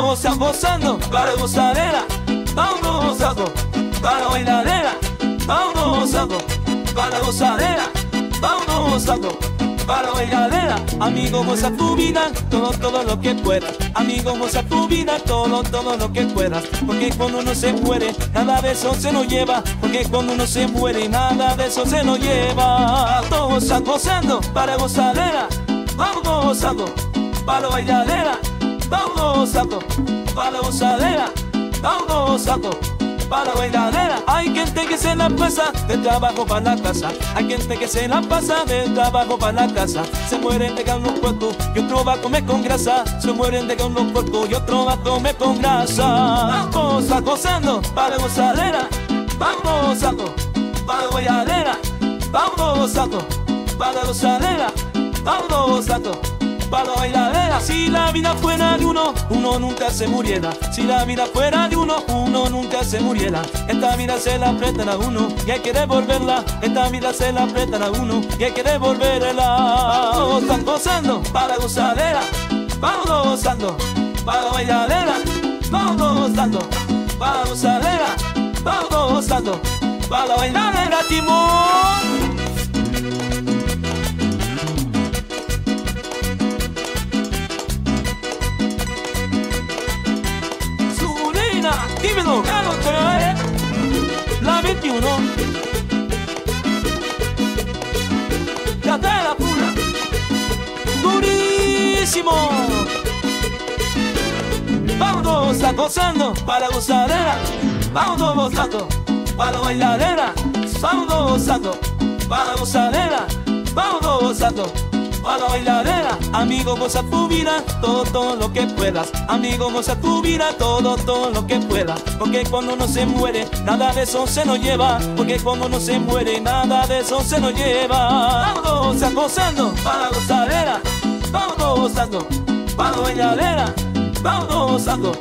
Vamos a gozando para gozadera, vamos gozando para bailadera, vamos gozando para gozadera, vamos gozando para bailadera. Amigo, goza tu vida, todo, todo lo que puedas. Amigo, goza tu vida, todo, todo lo que puedas. Porque cuando uno se muere, nada de eso se nos lleva. Porque cuando uno se muere, nada de eso se nos lleva. Todos gozando para gozadera, vamos gozando para bailadera, vamos gozando para gozadera, vamos gozando para bailadera. Hay gente que se la pasa del trabajo para la casa. Hay gente que se la pasa del trabajo para la casa. Se mueren de los puercos y otro va a comer con grasa. Se mueren de los puercos y otro va a comer con grasa. Vamos a gozando para gozadera. Vamos gozando para bailadera. Vamos gozando para gozadera. Vamos gozando para bailadera. Si la vida fuera de uno, uno nunca se muriera. Si la vida fuera de uno, uno nunca se muriera. Esta vida se la prestan a uno y hay que devolverla. Esta vida se la prestan a uno y hay que devolverla. Vamos están gozando para gozadera. Vamos gozando para bailadera. Vamos gozando para gozadera. Vamos gozando para bailadera, timón. Dímelo, claro, trae. La 21. Ya trae la pura, durísimo. Vamos a gozando para gozadera, vamos gozando para bailadera, vamos gozando para gozadera, vamos gozando para bailadera. Amigo, goza tu vida, todo, todo lo que puedas. Amigo, goza tu vida, todo, todo lo que puedas. Porque cuando uno se muere, nada de eso se nos lleva. Porque cuando uno se muere, nada de eso se nos lleva. Vamos gozando para gozadera. Vamos gozando para bailadera. Vamos gozando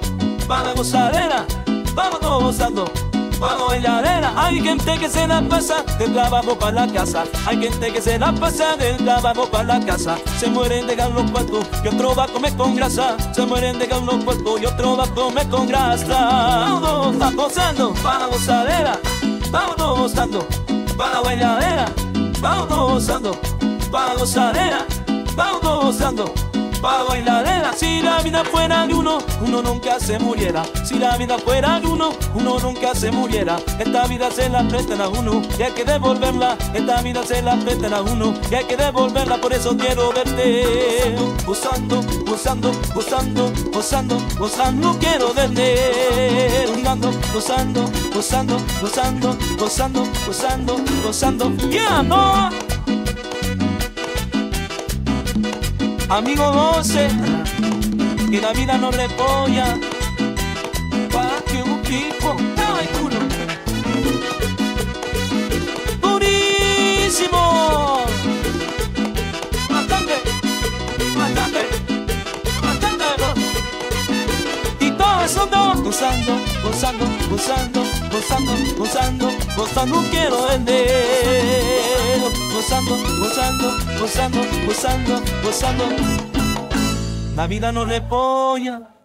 para gozadera. Vamos gozando para bailadera. Hay gente que se la pasa del trabajo para la casa. Hay gente que se la pasa del trabajo para la casa. Se mueren de los puertos y otro va a comer con grasa. Se mueren de los puertos y otro va a comer con grasa. Vamos está gozando para gozadera. Vamos gozando para bailadera. Vamos gozando para gozadera. Vamos gozando bailadera. Si la vida fuera de uno, uno nunca se muriera. Si la vida fuera de uno, uno nunca se muriera. Esta vida se la prestan a uno y hay que devolverla. Esta vida se la prestan a uno y hay que devolverla. Por eso quiero verte gozando, gozando, gozando, gozando, gozando. Quiero verte gozando, gozando, gozando, gozando, gozando, gozando, gozando. Ya no. Amigo goce, que la vida no le polla para que un tipo ay culo. Durísimo. Bastante bastante bastante y todo eso no gozando gozando gozando gozando gozando gozando quiero vender gozando gozando gozando gozando gozando. La vida no le polla